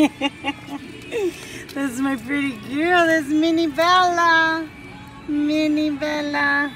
this is my pretty girl. This is Mini Bella. Mini Bella.